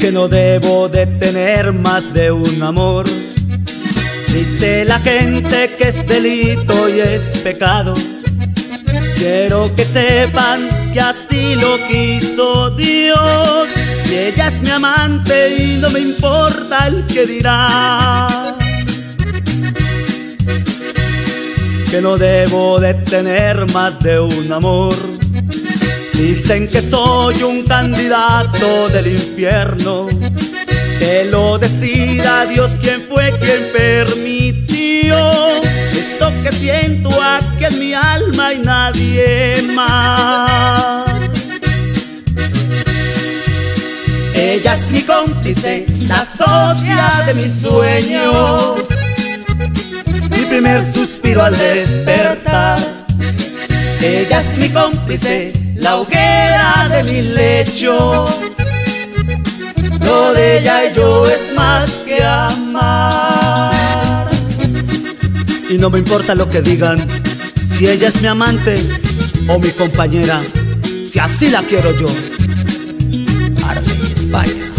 que no debo de tener más de un amor. Dice la gente que es delito y es pecado. Quiero que sepan que así lo quiso Dios. Si ella es mi amante y no me importa el que dirá. Que no debo de tener más de un amor Dicen que soy un candidato del infierno. Que lo decida Dios quien fue quien la socia de mis sueños. Mi primer suspiro al despertar. Ella es mi cómplice, la hoguera de mi lecho. Lo de ella y yo es más que amar. Y no me importa lo que digan, si ella es mi amante o mi compañera, si así la quiero yo. Arley España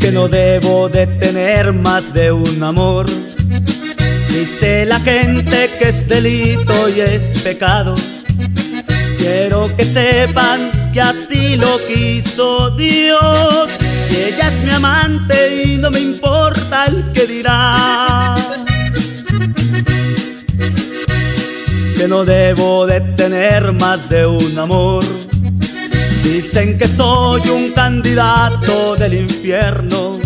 que no debo de tener más de un amor. Dice la gente que es delito y es pecado. Quiero que sepan que así lo quiso Dios. Si ella es mi amante y no me importa Que no debo de tener más de un amor. Dicen que soy un candidato del infierno.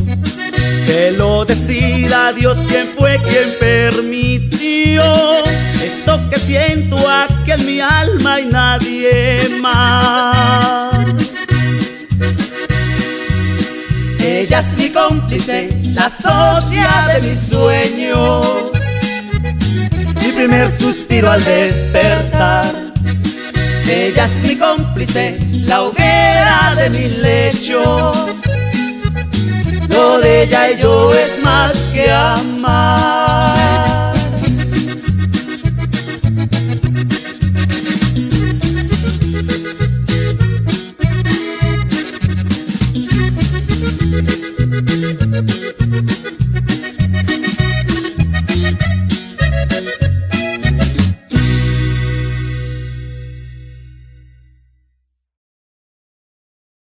Que lo decida Dios quien fue quien permitió esto que siento aquí en mi alma y nadie más. Ella es mi cómplice, la socia de mis sueños. Mi primer suspiro al despertar ella es mi cómplice, la hoguera de mi lecho. Lo de ella y yo es más que amar.